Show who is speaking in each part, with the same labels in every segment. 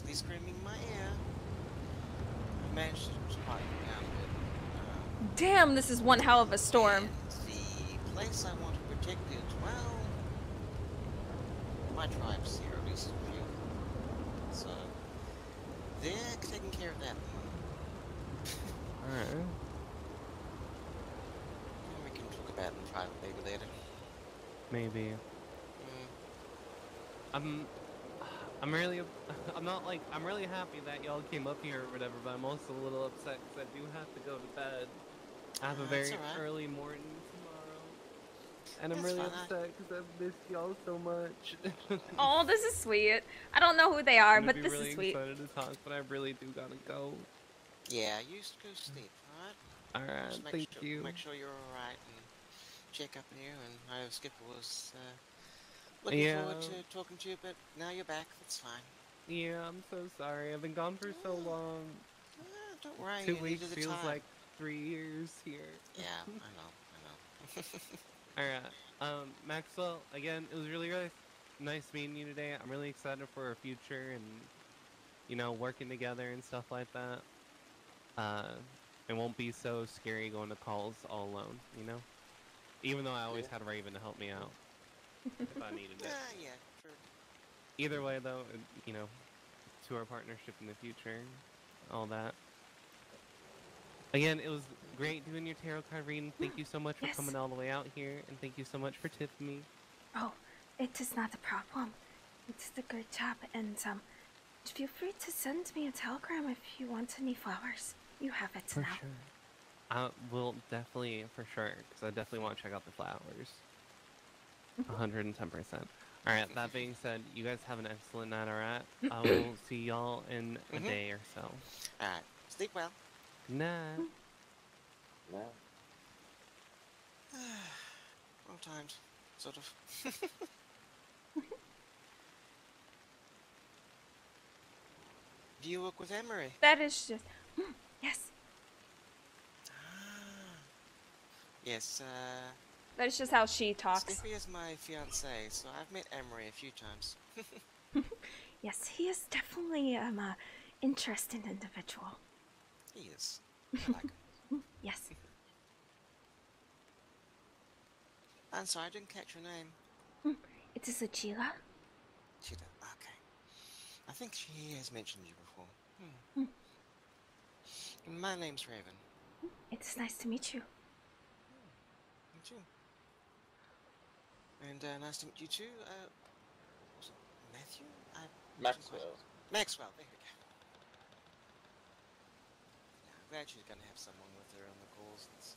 Speaker 1: basically screaming in my ear. I managed to quiet him down a bit. Uh,
Speaker 2: Damn, this is one hell of a storm.
Speaker 1: and the place I want to protect is, well, my tribe's here, at least a few. So, they're taking care of that.
Speaker 3: Alright.
Speaker 1: We can talk about it in private maybe later.
Speaker 3: Maybe.
Speaker 1: Mm.
Speaker 3: I'm. I'm really. I'm not like. I'm really happy that y'all came up here or whatever, but I'm also a little upset because I do have to go to bed. I have a
Speaker 1: Uh, that's
Speaker 3: very
Speaker 1: alright.
Speaker 3: early morning tomorrow. And I'm really
Speaker 1: fine,
Speaker 3: upset because I've missed y'all so much.
Speaker 2: Oh, this is sweet. I don't know who they are,
Speaker 3: I'm
Speaker 2: but
Speaker 3: gonna be
Speaker 2: this
Speaker 3: really
Speaker 2: is sweet.
Speaker 3: excited to talk, but I really do gotta go.
Speaker 1: Yeah, you just go sleep, alright?
Speaker 3: Alright, thank
Speaker 1: sure,
Speaker 3: you.
Speaker 1: Make sure you're alright and check up on you. And I know Skipper was uh, looking forward to talking to you, but now you're back. That's fine.
Speaker 3: Yeah, I'm so sorry. I've been gone for so long.
Speaker 1: Ah, don't worry.
Speaker 3: Two weeks feels
Speaker 1: time.
Speaker 3: like three years here.
Speaker 1: Yeah, I know. I know.
Speaker 3: Alright, um, Maxwell, again, it was really, really nice meeting you today. I'm really excited for our future and, you know, working together and stuff like that. Uh, it won't be so scary going to calls all alone, you know? Even though I always
Speaker 4: Yeah.
Speaker 3: had Raven to help me out if I needed
Speaker 1: Ah,
Speaker 3: it.
Speaker 1: yeah, true.
Speaker 3: Either way, though, you know, to our partnership in the future, all that. Again, it was great doing your tarot card reading. Thank you so much for
Speaker 2: Yes.
Speaker 3: coming all the way out here, and thank you so much for tipping me.
Speaker 2: Oh, it is not a problem. It's a good job, and um, feel free to send me a telegram if you want any flowers. You have it
Speaker 3: For
Speaker 2: now.
Speaker 3: sure. I will definitely, for sure, because I definitely want to check out the flowers. 110%. Alright, that being said, you guys have an excellent night, alright? I will see y'all in a
Speaker 1: Mhm.
Speaker 3: day or so.
Speaker 1: Alright, sleep well.
Speaker 3: Good night.
Speaker 4: Now,
Speaker 1: Wrong times, sort of. Do you work with Emery?
Speaker 2: That is just. Hmm, yes,
Speaker 1: Ah. Yes, uh,
Speaker 2: that is just how she talks.
Speaker 1: Skippy is my fiance, so I've met Emery a few times.
Speaker 2: Yes, he is definitely um a interesting individual.
Speaker 1: He is. I like.
Speaker 2: Yes.
Speaker 1: I'm sorry, I didn't catch your name.
Speaker 2: It is.
Speaker 1: She did. Okay. I think she has mentioned you before. Hmm. My name's Raven.
Speaker 2: It is nice to meet you.
Speaker 1: Me too. And uh, nice to meet you too. Uh, was it Matthew? I
Speaker 4: Maxwell.
Speaker 1: Maxwell. There we go. Yeah, I'm glad she's gonna have someone with her on the calls. It's,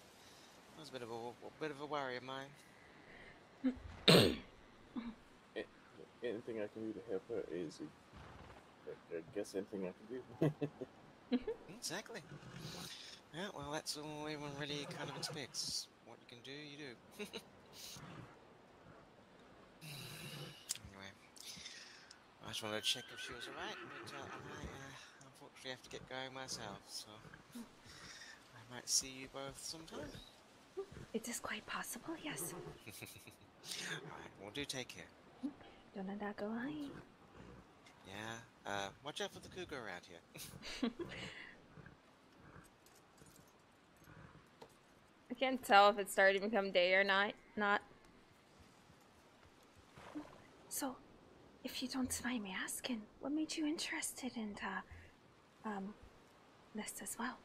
Speaker 1: that was a bit of a, a bit of a worry of mine.
Speaker 4: Anything I can do to help her is, I I guess, anything I can do.
Speaker 1: Exactly. Yeah, well, that's all everyone really kind of expects. What you can do, you do. anyway, I just wanted to check if she was alright, but uh, I uh, unfortunately have to get going myself, so I might see you both sometime.
Speaker 2: It is quite possible, yes.
Speaker 1: Alright, well, do take care.
Speaker 2: Don't let that go Donadagohvi.
Speaker 1: Yeah, uh, watch out for the cougar around here.
Speaker 2: I can't tell if it's starting to become day or night. Not. So, if you don't mind me asking, what made you interested in uh, um, this as well?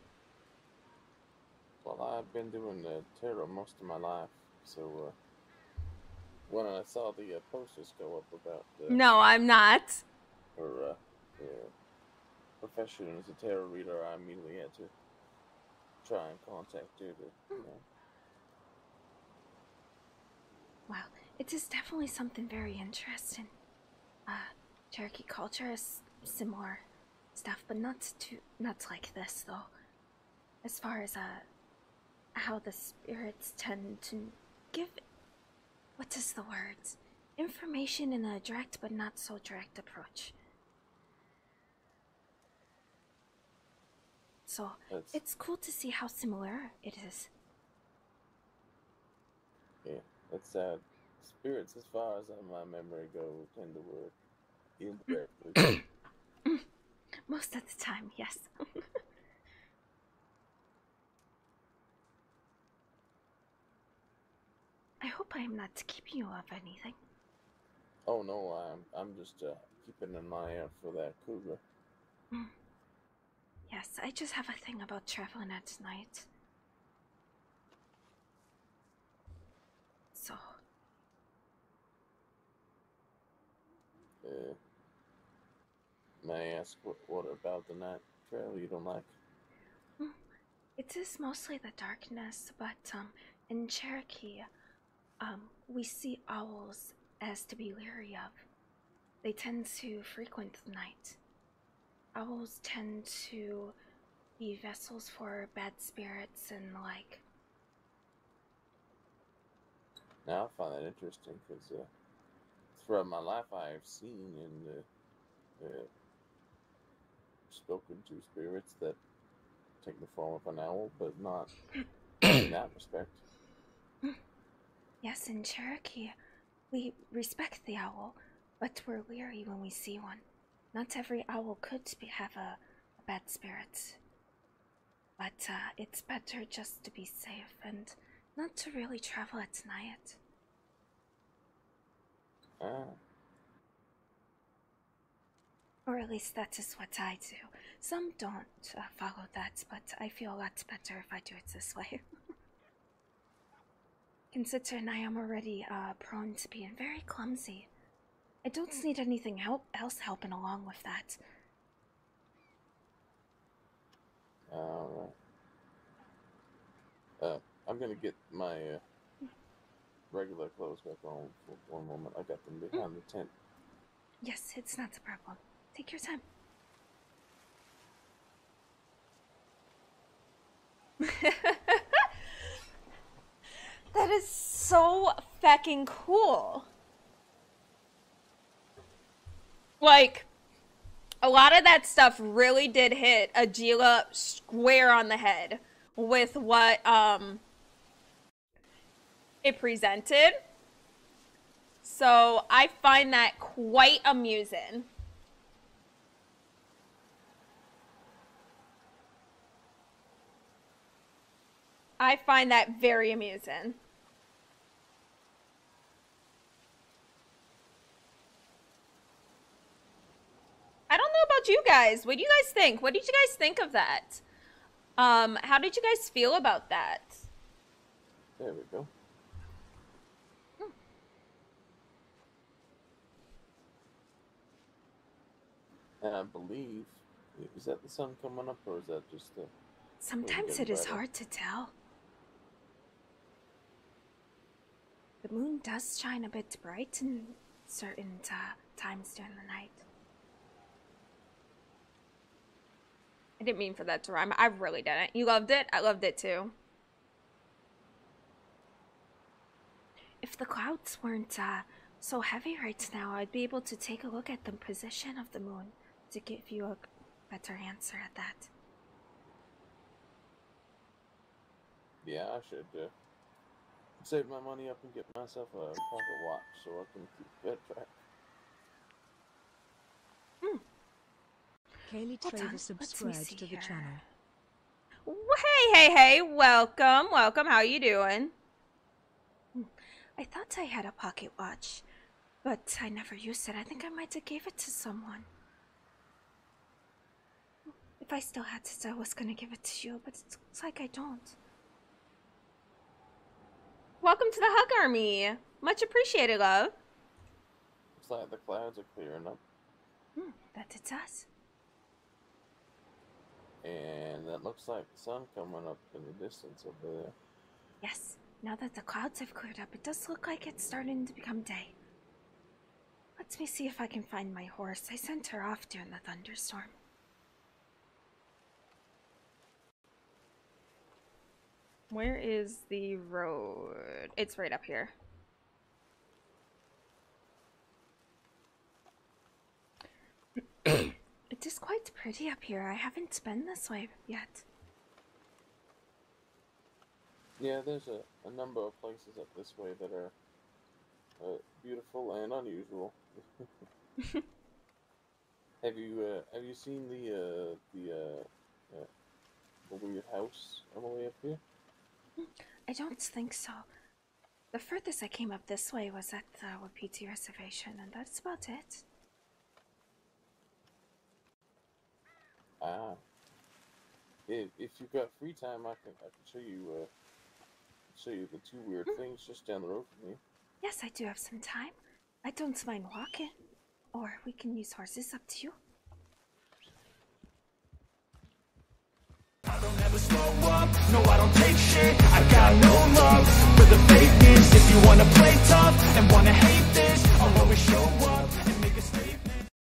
Speaker 4: Well, I've been doing uh, tarot most of my life, so uh, when I saw the uh, posters go up about uh,
Speaker 2: No, I'm not.
Speaker 4: her uh, yeah, profession as a tarot reader, I immediately had to try and contact her to, you know,
Speaker 2: Wow, it is definitely something very interesting. Uh, Cherokee culture is similar stuff, but not to not like this though. As far as uh, how the spirits tend to give, what is the words? Information in a direct but not so direct approach. So
Speaker 4: that's
Speaker 2: it's cool to see how similar it is.
Speaker 4: yeah, that's sad. Spirits, as far as my memory goes, tend to work indirectly.
Speaker 2: Most of the time, yes. I hope I am not keeping you of anything.
Speaker 4: Oh no, I'm I'm just uh, keeping an eye out for that cougar.
Speaker 2: Yes, I just have a thing about traveling at night. So,
Speaker 4: Uh, may I ask what, what about the night trail you don't like?
Speaker 2: it is mostly the darkness, but um, in Cherokee, um, we see owls as to be leery of. They tend to frequent the night. Owls tend to be vessels for bad spirits and the like.
Speaker 4: Now I find that interesting because uh, throughout my life I've seen and uh, uh, spoken to spirits that take the form of an owl, but not in that respect.
Speaker 2: Yes, in Cherokee, we respect the owl, but we're leery when we see one. Not every owl could be, have a, a bad spirit. But uh, it's better just to be safe and not to really travel at night.
Speaker 4: Ah,
Speaker 2: Or at least that is what I do. Some don't uh, follow that, but I feel a lot better if I do it this way. Considering I am already uh, prone to being very clumsy. I don't need anything help else helping along with that.
Speaker 4: alright. Uh, I'm gonna get my uh, regular clothes back on for one moment. I got them behind the tent.
Speaker 2: Yes, it's not a problem. Take your time.
Speaker 5: That is so fucking cool. Like, a lot of that stuff really did hit Agila square on the head with what um it presented. So I find that quite amusing. I find that very amusing. I don't know about you guys. What do you guys think? What did you guys think of that? Um, how did you guys feel about that?
Speaker 4: There we go. And I believe, is that the sun coming up or is that just the.
Speaker 2: Sometimes it is hard to tell. The moon does shine a bit bright in certain uh, times during the night.
Speaker 5: I didn't mean for that to rhyme. I really didn't. You loved it? I loved it too.
Speaker 2: If the clouds weren't uh, so heavy right now, I'd be able to take a look at the position of the moon to give you a better answer at that.
Speaker 4: Yeah, I should uh, save my money up and get myself a pocket watch so I can keep that track.
Speaker 6: Kaylee
Speaker 2: Hold on,
Speaker 6: Traver subscribed to the
Speaker 2: here.
Speaker 6: channel.
Speaker 5: Hey, hey, hey. Welcome. Welcome. How you doing?
Speaker 2: I thought I had a pocket watch, but I never used it. I think I might have gave it to someone. If I still had it, I was gonna give it to you, but it looks like I don't.
Speaker 5: Welcome to the Hug Army. Much appreciated, love.
Speaker 4: Looks like the clouds are clearing up,
Speaker 2: Hmm, that it does.
Speaker 4: and that looks like the sun coming up in the distance over there.
Speaker 2: Yes, now that the clouds have cleared up, it does look like it's starting to become day. Let me see if I can find my horse. I sent her off during the thunderstorm.
Speaker 5: Where is the road? It's right up here.
Speaker 2: It is quite pretty up here. I haven't been this way yet.
Speaker 4: Yeah, there's a, a number of places up this way that are uh, beautiful and unusual. Have you uh, have you seen the uh, the uh, uh, the weird house on the way up here?
Speaker 2: I don't think so. The furthest I came up this way was at the Wapiti Reservation, and that's about it.
Speaker 4: Ah. If if you've got free time, I can I can show you uh show you the two weird things just down the road from you.
Speaker 2: Yes, I do have some time. I don't mind walking. Or we can use horses, up to you.
Speaker 6: No, I don't take shit. I got no love for the fakeness. If you wanna play tough and wanna hate this, I'll always show up and make a statement.